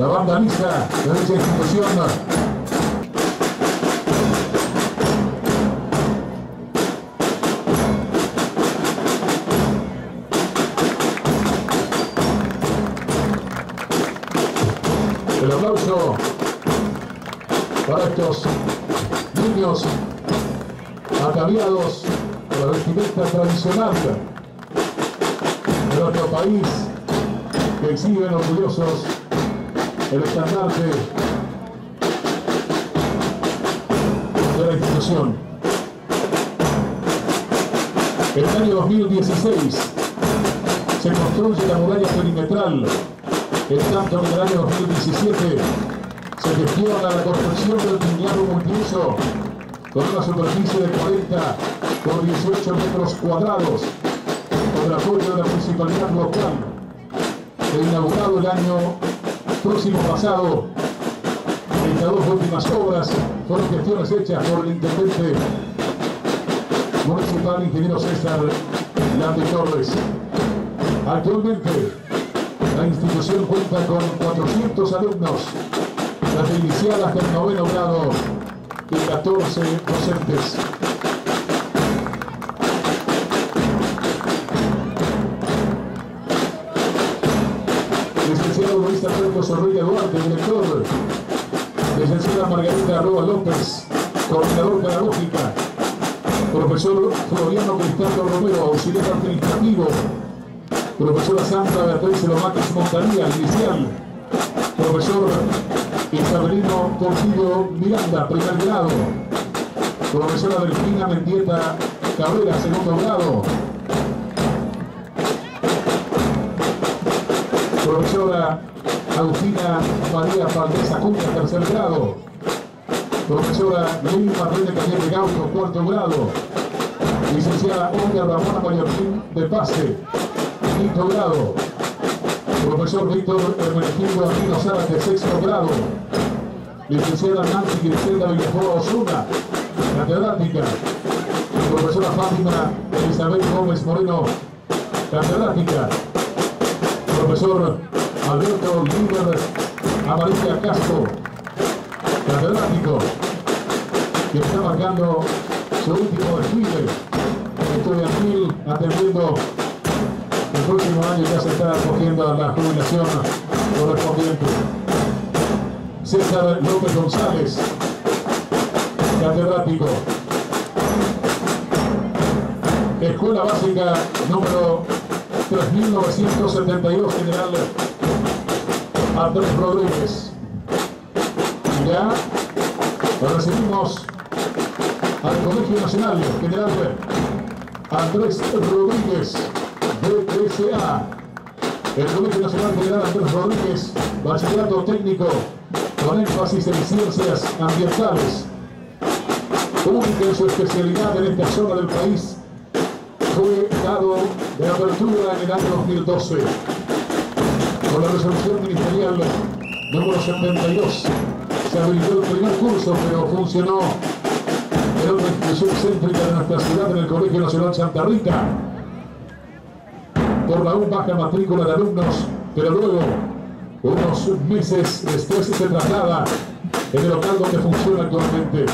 La banda lista de dicha institución. El aplauso para estos niños ataviados con la vestimenta tradicional de nuestro país que exhiben orgullosos el estandarte de la institución. En el año 2016 se construye la muralla perimetral. En tanto, en el año 2017 se gestiona la construcción del piñado multiuso con una superficie de 40 por 18 metros cuadrados con el apoyo de la municipalidad local. Inaugurado el año próximo pasado. Estas dos últimas obras fueron gestiones hechas por el intendente municipal ingeniero César Lande Torres. Actualmente la institución cuenta con 400 alumnos, desde inicial hasta el noveno grado y 14 docentes. Alberto Zorrilla Duarte, director. Licenciada Margarita Arroba López, coordinador pedagógica. Profesor Floriano Cristaldo Romero, auxiliar administrativo. Profesora Santa Beatriz Lomatis Montanía, inicial. Profesor Isabelino Portillo Miranda, primer grado. Profesora Delfina Mendieta Cabrera, segundo grado. Profesora Agustina María Valdés Acuña, tercer grado. Profesora Lili Marlene Cañete Gaucho, cuarto grado. Licenciada Olga Ramona Mallorquín de Pase, quinto grado. Profesor Víctor Hermenegildo Aquino Zárate, sexto grado. Licenciada Nancy Griselda Villajoa Osuna, catedrática. Profesora Fátima Elizabeth Gómez Moreno, catedrática. Profesor Alberto Líder Amarilla Castro, catedrático, que está marcando su último desfile estudiantil atendiendo el próximo año ya se está acogiendo a la jubilación correspondiente. César López González, catedrático. Escuela Básica número 3972, General Andrés Rodríguez. Ya recibimos al Colegio Nacional General Andrés Rodríguez, DPSA. El Colegio Nacional General Andrés Rodríguez, Bachillerato Técnico con énfasis en ciencias ambientales. Única en su especialidad en esta zona del país, fue dado de apertura en el año 2012 con la resolución ministerial número 72. Se habilitó el primer curso, pero funcionó en otra institución céntrica de nuestra ciudad, en el Colegio Nacional Santa Rita, por la aún baja matrícula de alumnos, pero luego, unos meses después, se traslada en el local donde funciona actualmente.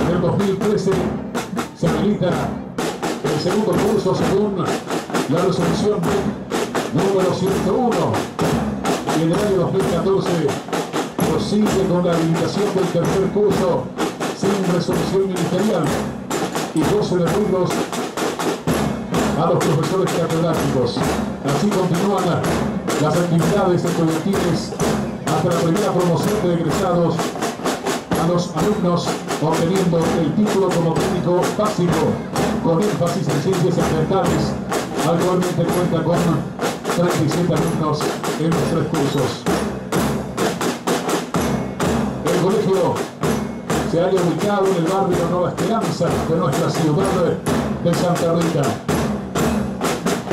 En el 2013 se habilita el segundo curso según la resolución número 101 y en el año 2014 prosigue con la habilitación del tercer curso sin resolución ministerial y 12 de libros a los profesores catedráticos. Así continúan las actividades estudiantiles hasta la primera promoción de egresados a los alumnos obteniendo el título como técnico básico con énfasis en ciencias ambientales. Actualmente cuenta con 37 alumnos en los tres cursos. El colegio se halla ubicado en el barrio Nueva Esperanza de nuestra ciudad de Santa Rita,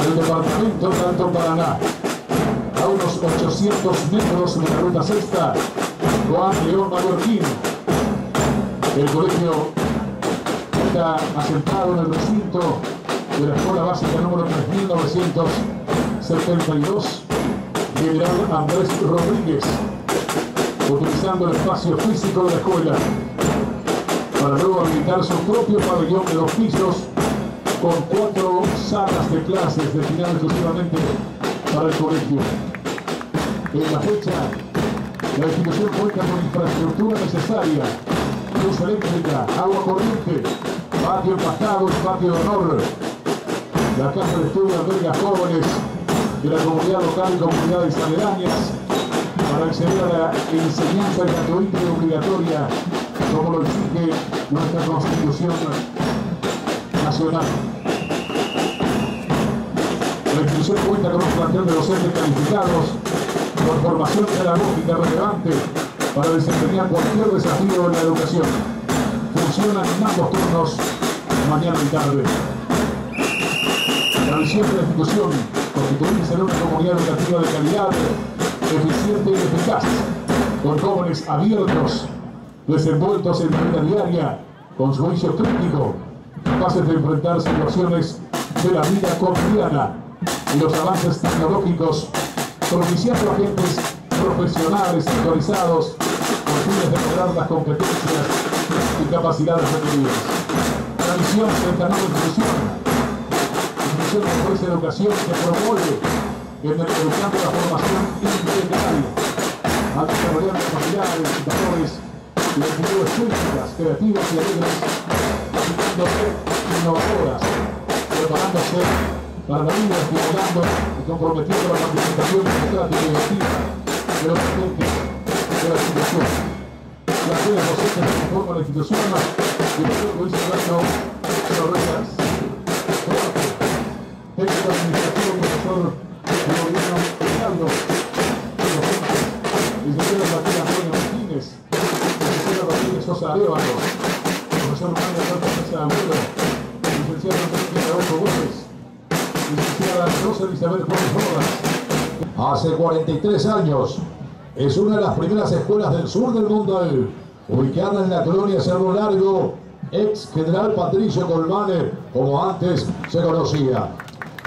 el departamento de Alto Paraná, a unos 800 metros de la ruta sexta, Juan León Mallorquín. El colegio está asentado en el recinto de la Escuela Básica número 3972 general Andrés Rodríguez, utilizando el espacio físico de la escuela para luego habilitar su propio pabellón de dos pisos con cuatro salas de clases destinadas exclusivamente para el colegio. En la fecha, la institución cuenta con infraestructura necesaria, luz eléctrica, agua corriente, patio empastado patio de honor. La casa de estudio alberga jóvenes de la comunidad local y comunidades aledañas para acceder a la enseñanza gratuita y obligatoria como lo exige nuestra Constitución Nacional. La institución cuenta con un plantel de docentes calificados con formación pedagógica relevante para desempeñar cualquier desafío en la educación. Funcionan en ambos turnos, mañana y tarde. Visión de la institución en una comunidad educativa de calidad, eficiente y eficaz, con jóvenes abiertos, desenvueltos en la vida diaria, con su juicio crítico, capaces de enfrentar situaciones de la vida cotidiana y los avances tecnológicos, propiciando agentes profesionales actualizados con fines de lograr las competencias y capacidades requeridas. La misión de la nueva institución, institución de educación que promueve en el educando la formación integral al desarrollar capacidades, indicadores y actitudes críticas, creativas y alegres, haciéndose innovadoras, preparándose para la vida, estimulando y comprometiendo la participación democrática y activa de los agentes de la institución. Las sedes docentes que conforman la institución, director Luis Alberto Sorreras, técnico administrativo, profesor de gobierno Rinaldo, licenciado Martín Antonio Martínez, licenciado Rodríguez Sosa Arevalo, profesor Manuel Alberto Mesa Abuelo, licenciado Enrique Adolfo Gómez, licenciada Rosa Elizabeth Juárez Rodas. Hace 43 años es una de las primeras escuelas del sur del mundo, ubicada en la colonia Cerro Largo, ex general Patricio Colmane, como antes se conocía.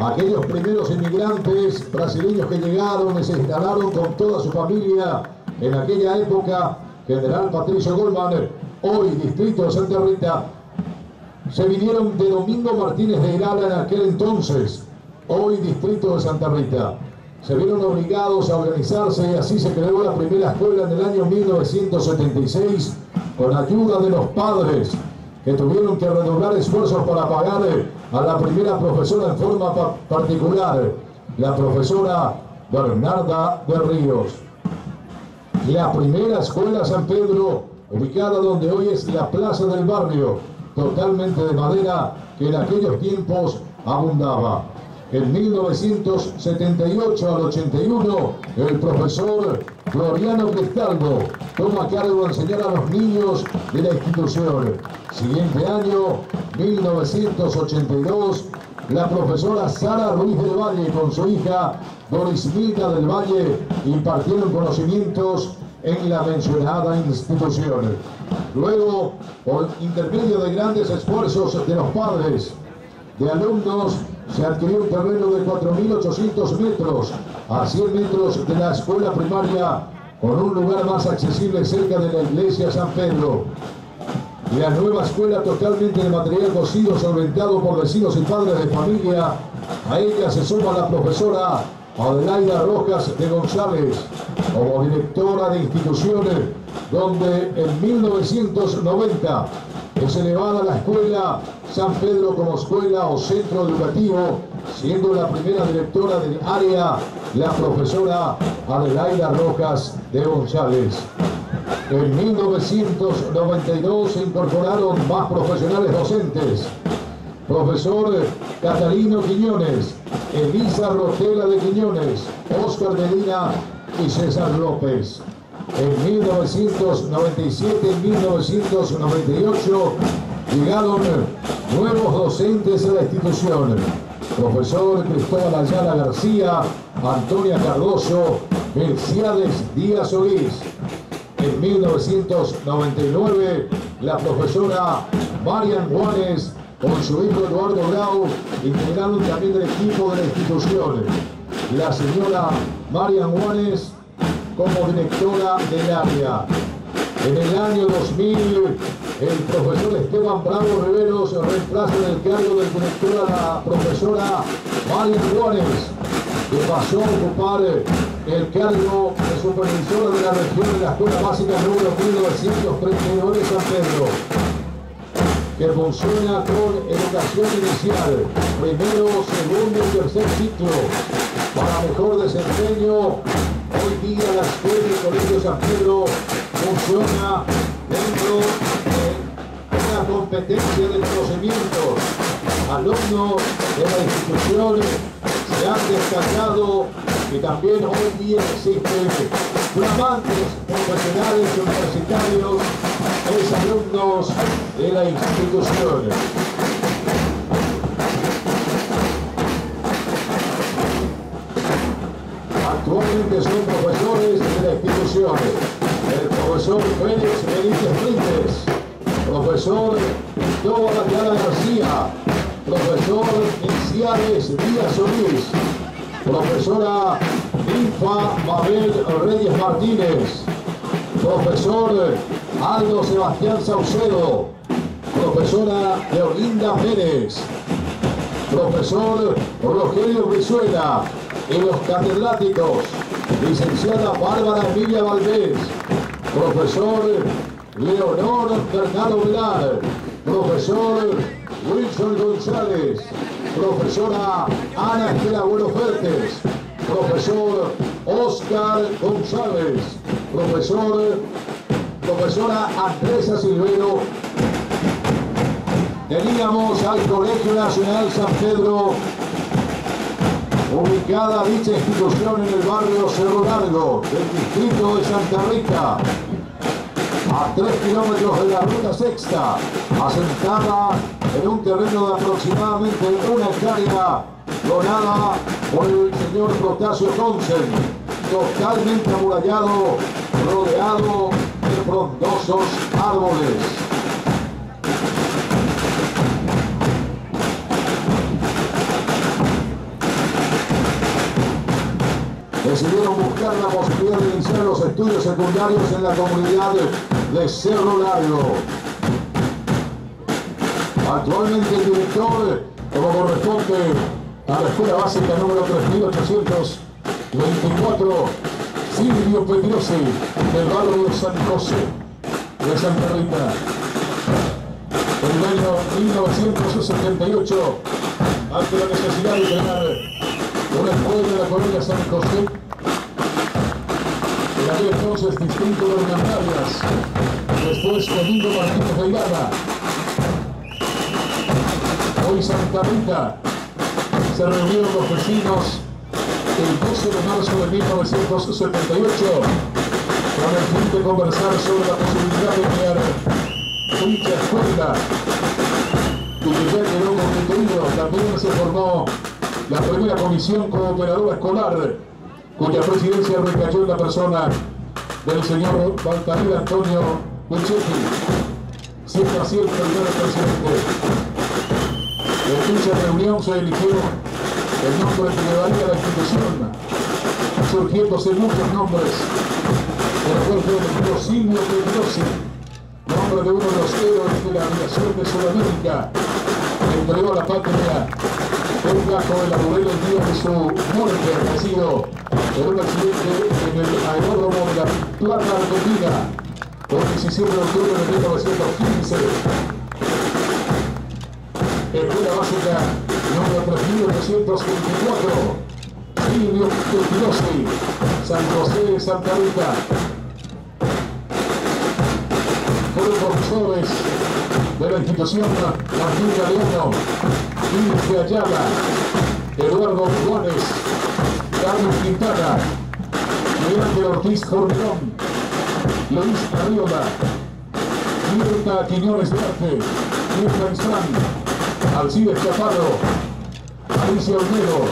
Aquellos primeros inmigrantes brasileños que llegaron y se instalaron con toda su familia en aquella época, General Patricio Goldman, hoy distrito de Santa Rita, se vinieron de Domingo Martínez de Irala en aquel entonces, hoy distrito de Santa Rita. Se vieron obligados a organizarse y así se creó la primera escuela en el año 1976 con ayuda de los padres que tuvieron que redoblar esfuerzos para pagar a la primera profesora en forma pa particular, la profesora Bernarda de Ríos. La primera escuela San Pedro, ubicada donde hoy es la plaza del barrio, totalmente de madera, que en aquellos tiempos abundaba. En 1978 al 81, el profesor Floriano Cristaldo toma cargo de enseñar a los niños de la institución. Siguiente año, 1982, la profesora Sara Ruiz del Valle con su hija Dorismita del Valle impartieron conocimientos en la mencionada institución. Luego, por intermedio de grandes esfuerzos de los padres, de alumnos, se adquirió un terreno de 4.800 metros a 100 metros de la escuela primaria con un lugar más accesible cerca de la iglesia San Pedro. La nueva escuela totalmente de material cocido solventado por vecinos y padres de familia. A ella se suma la profesora Adelaida Rojas de González como directora de instituciones donde en 1990 es elevada la escuela San Pedro como escuela o centro educativo, siendo la primera directora del área la profesora Adelaida Rojas de González. En 1992 se incorporaron más profesionales docentes. Profesor Catalino Quiñones, Elisa Rotela de Quiñones, Oscar Medina y César López. En 1997 y 1998 llegaron nuevos docentes a la institución. Profesor Cristóbal Ayala García, Antonia Cardoso, Merciades Díaz Solís. En 1999, la profesora Marian Juárez con su hijo Eduardo Grau integraron también el equipo de la institución. la señora Marian Juanes como directora del área. En el año 2000, el profesor Esteban Bravo Riveros reemplaza en el cargo del director a la profesora Marian Juanes, que pasó a ocupar el cargo de supervisora de la región de la Escuela Básica número 1932 de San Pedro, que funciona con educación inicial, primero, segundo y tercer ciclo, para mejor desempeño. Hoy día la escuela del Colegio San Pedro funciona dentro de competencia de conocimientos. Alumnos de la institución se han destacado y también hoy día existen flamantes profesionales universitarios, ex alumnos de la institución. Actualmente son profesores de la institución. El profesor Félix Benítez Frintes, profesor Cristóbal Ayala García, profesor Iniciales Díaz Solís, profesora Ninfa Mabel Reyes Martínez, profesor Aldo Sebastián Saucedo, profesora Leolinda Pérez, profesor Rogelio Brizuela, y los catedráticos, licenciada Bárbara Emilia Valdés, profesor Leonor Bernardo Velar, profesor Wilson González, profesora Ana Estela Bueno Fertes, profesor Oscar González, profesor, profesora Andresa Silvero, teníamos al Colegio Nacional San Pedro ubicada dicha institución en el barrio Cerro Largo, del distrito de Santa Rita, a 3 kilómetros de la ruta sexta, asentada en un terreno de aproximadamente una hectárea, donada por el señor Protasio Consen, totalmente amurallado, rodeado de frondosos árboles. decidieron buscar la posibilidad de iniciar los estudios secundarios en la comunidad de Cerro Largo. Actualmente el director, como corresponde a la escuela básica número 3824, Silvio Pedrosi, del barrio de San José, de Santa Rita. En el año 1978, ante la necesidad de crear una escuela de la colonia San José, aquel entonces distinto de después Domingo Martínez Ilana, hoy Santa Rita, se reunieron los vecinos el 12 de marzo de 1978 con el fin de conversar sobre la posibilidad de crear dicha escuela. Que ya quedó constituido, también se formó la primera comisión cooperadora escolar, cuya presidencia recayó en la persona del señor Baltamir Antonio Huichetti, siendo así el primer presidente. En dicha reunión se eligió el nombre que le daría la institución, surgiéndose muchos nombres, el cual fue elegido Silvio Pedrosi, nombre de uno de los héroes de la aviación de Sudamérica, que entregó a la patria un bajo el abuelo el día de su muerte nacido en un accidente en el aeródromo de la Plata Argentina el 17 de octubre de 1915. Escuela básica número 3824, Silvio Turtilosi, San José de Santa Rita. Fueron profesores de la institución Martín Galeano, Luis Ayala, Eduardo Juárez, Carlos Quintana, Miguel Ortiz Jornón, Luis Arriola, Mirta Quiñones Duarte, Mirta San, Alcides Chaparro, Alicia Olmedo,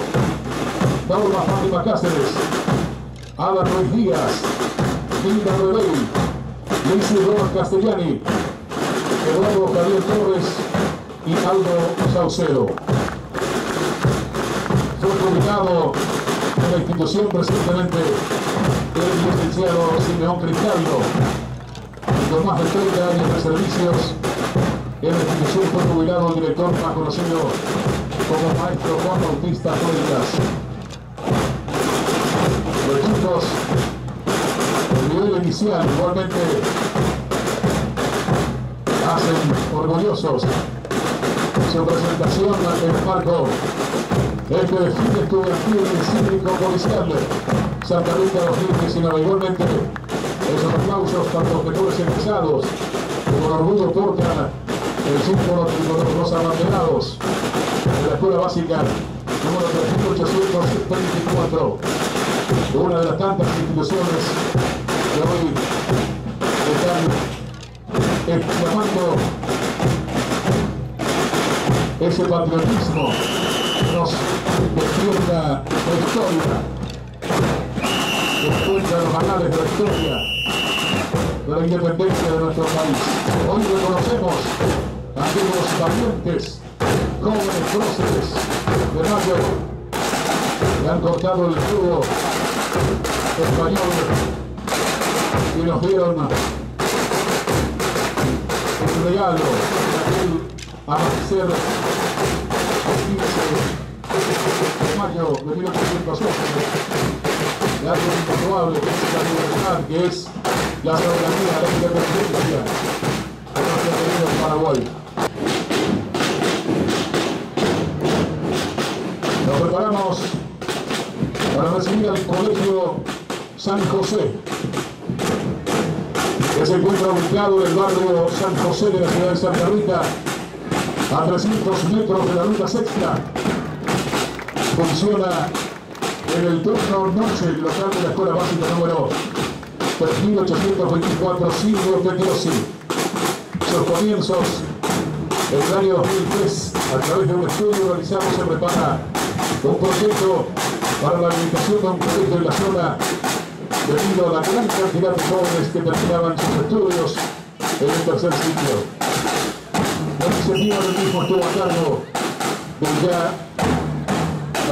Paula Fátima Cáceres, Ada Ruiz Díaz, Linda Rebey, Luis Eduardo Castellani, Eduardo Javier Torres y Aldo Saucedo. Fue publicado la institución recientemente el licenciado Simeón Cristaldo, con más de 30 años de servicios en la institución fue jubilado director más conocido como maestro Juan Bautista Cuentas. Los chicos, el nivel inicial igualmente hacen orgullosos su presentación en el marco este desfile estudiantil y cívico policial Santa Rita 2019. Igualmente, esos aplausos tanto que todos egresados como orgullo portan el símbolo de los abanderados. De la escuela básica número 3824, una de las tantas instituciones que hoy están exclamando ese patriotismo nos despierta la historia, cuenta los anales de la historia de la independencia de nuestro país. Hoy reconocemos a aquellos valientes, jóvenes próceres de Mayo que han cortado el escudo español y nos dieron el regalo de aquel amanecer de mayo de 1811 de algo improbable que es la libertad, que es la soberanía, la independencia de nuestro querido Paraguay. Nos preparamos para recibir al Colegio San José, que se encuentra ubicado en el barrio San José de la ciudad de Santa Rita, a 300 metros de la ruta sexta. Funciona en el turno noche local de la escuela básica número 3824 Silvio Petrosi. Sus comienzos en el año 2003, a través de un estudio realizado, se prepara un proyecto para la habilitación de un proyecto en la zona debido a la gran cantidad de jóvenes que terminaban sus estudios en el tercer sitio. La iniciativa del mismo estuvo a cargo del ya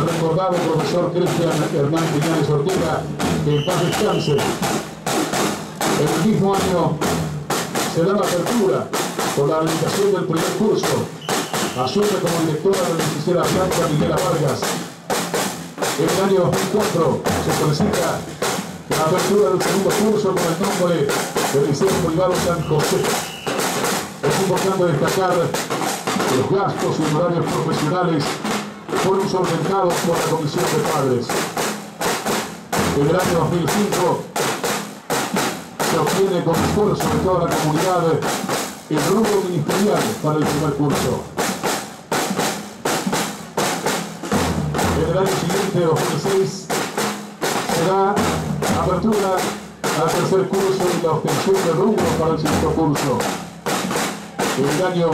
recordado profesor Cristian Hernán Piñales Ortega, que en paz descanse. En el mismo año se da la apertura por la habilitación del primer curso. Asume como directora de la licenciada Blanca Miguela Vargas. En el año 2004 se solicita la apertura del segundo curso con el nombre del Liceo Privado San José. Importante destacar los gastos y horarios profesionales fueron solventados por la Comisión de Padres. En el año 2005 se obtiene con esfuerzo de toda la comunidad el rubro ministerial para el primer curso. En el año siguiente, 2006, se da apertura al tercer curso y la obtención de rubro para el segundo curso. En el año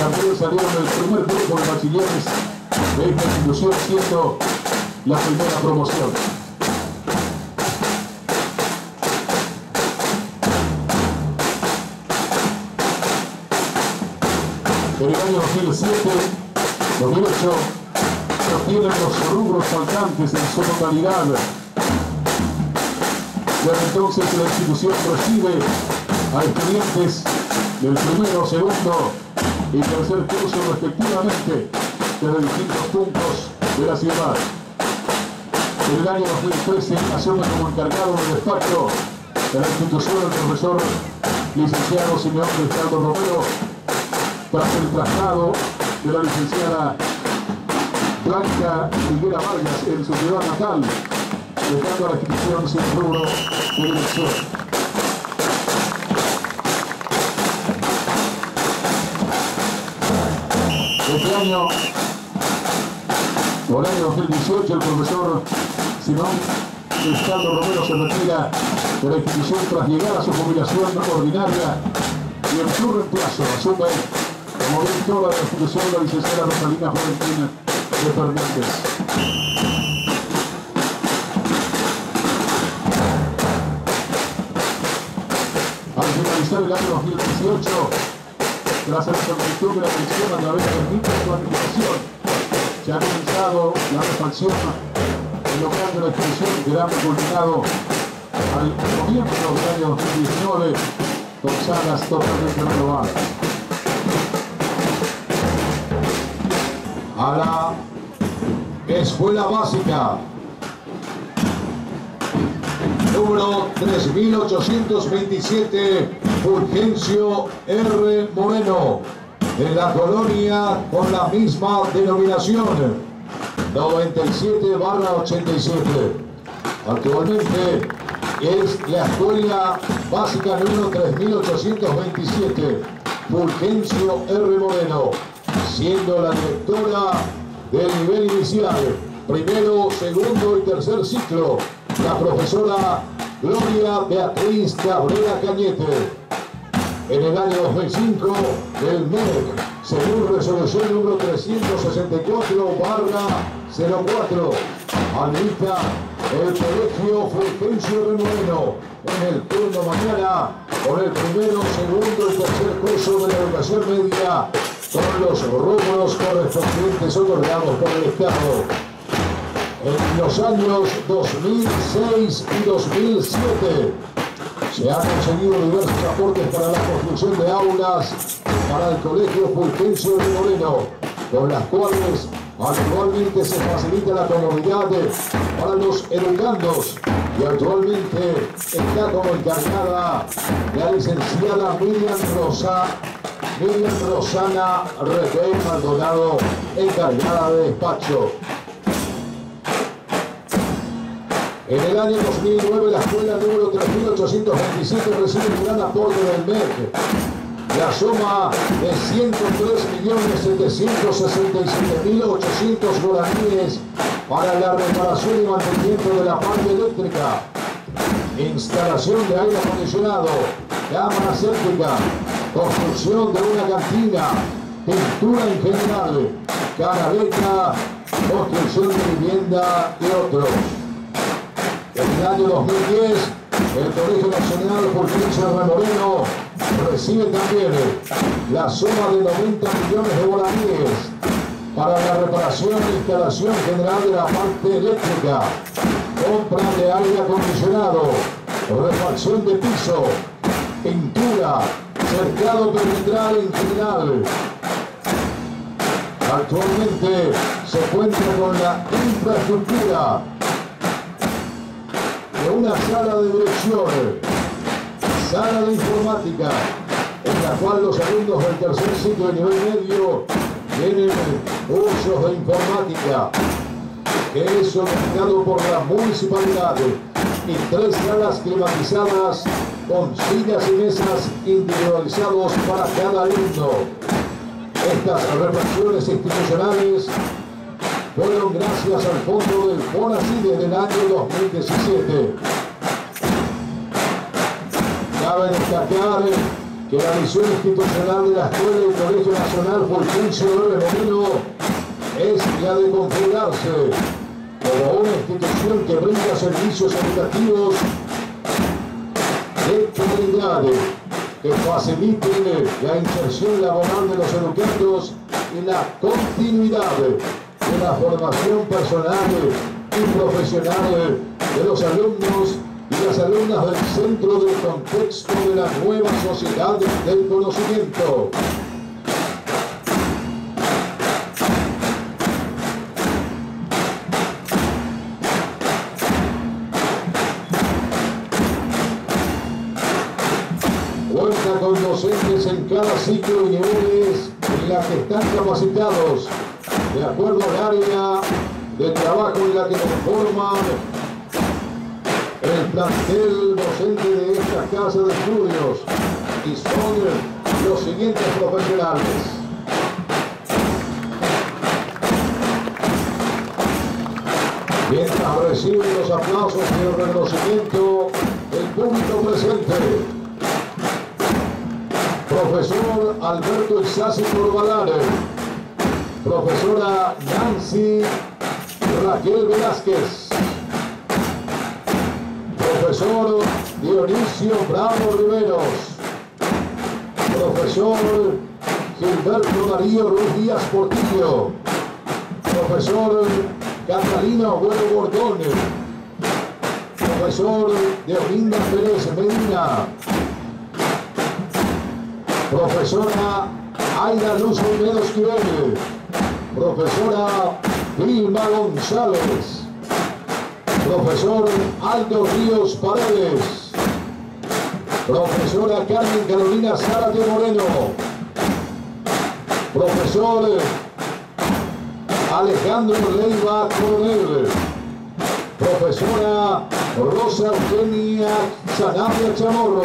también salieron el primer grupo de bachilleres de esta institución siendo la primera promoción. En el año 2007, 2008, se obtienen los rubros faltantes en su totalidad. Desde entonces la institución recibe a estudiantes del primero, segundo y tercer curso respectivamente desde distintos puntos de la ciudad. En el año 2013 asume como encargado del despacho de la institución el profesor licenciado Simeón Cristaldo Romero tras el traslado de la licenciada Blanca Miguela Vargas en su ciudad natal, dejando a la institución sin rubro de dirección. Este año, por el año 2018, el profesor Simón Cristaldo Romero se retira de la institución tras llegar a su jubilación ordinaria y en su reemplazo asume como directora de la institución la licenciada Rosalina Florentina de Fernández. Al finalizar el año 2018, tras la solicitud de la prisión a través del micro de administración, se ha comenzado la refacción del local de la exposición que ha culminado al comienzo del año 2019 con salas totalmente renovadas. A la escuela básica. Número 3827 Fulgencio R. Moreno de la colonia con la misma denominación 97 barra 87 actualmente es la escuela básica número 3827 Fulgencio R. Moreno siendo la directora del nivel inicial primero, segundo y tercer ciclo la profesora Gloria Beatriz Cabrera Cañete. En el año 2005, el MEC, según resolución número 364 barra 04, administra el colegio Fulgencio Renueno en el turno mañana con el primero, segundo y tercer curso de la educación media con los rubros correspondientes otorgados por el Estado en los años 2006 y 2007 se han conseguido diversos aportes para la construcción de aulas para el Colegio Fulgencio de Moreno, con las cuales actualmente se facilita la comodidad para los educandos y actualmente está como encargada la licenciada Miriam Rosa Miriam Rosana Requén Maldonado, encargada de despacho. En el año 2009 la escuela número 3827 recibe un gran aporte del MEC. La suma de 103.767.800 guaraníes para la reparación y mantenimiento de la parte eléctrica, instalación de aire acondicionado, cámara séptica, construcción de una cantina, pintura en general, canaleta, construcción de vivienda y otros. En el año 2010, el Colegio Nacional Fulgencio Moreno recibe también la suma de 90 millones de guaraníes para la reparación e instalación general de la parte eléctrica, compra de aire acondicionado, refacción de piso, pintura, cercado perimetral en general. Actualmente se cuenta con la infraestructura una sala de dirección, sala de informática, en la cual los alumnos del tercer ciclo de nivel medio tienen cursos de informática, que es solicitado por la municipalidad, y tres salas climatizadas con sillas y mesas individualizados para cada alumno. Estas reflexiones institucionales fueron gracias al fondo del FONACIDE del año 2017. Cabe destacar que la misión institucional de la Escuela del Colegio Nacional Fulgencio de Molino es la de configurarse como una institución que brinda servicios educativos de calidad que faciliten la inserción laboral de los educandos y la continuidad de la formación personal y profesional de los alumnos y las alumnas del centro del contexto de la nueva sociedad del conocimiento. Cuenta con docentes en cada ciclo y niveles en la que están capacitados de acuerdo al área de trabajo en la que conforman el plantel docente de esta casa de estudios y son los siguientes profesionales. Mientras reciben los aplausos y el reconocimiento del público presente, profesor Alberto Isasi Corvalare, profesora Nancy Raquel Velázquez, profesor Dionisio Bravo Riveros, profesor Gilberto Darío Ruiz Díaz Portillo, profesor Catalina Abuelo Bordón, profesor de Olinda Pérez Medina, profesora Aida Luz Olmedo Esquivel, profesora Vilma González, profesor Aldo Ríos Paredes, profesora Carmen Carolina Zárate Moreno, profesor Alejandro Leiva Coronel, profesora Rosa Eugenia Sanabria Chamorro,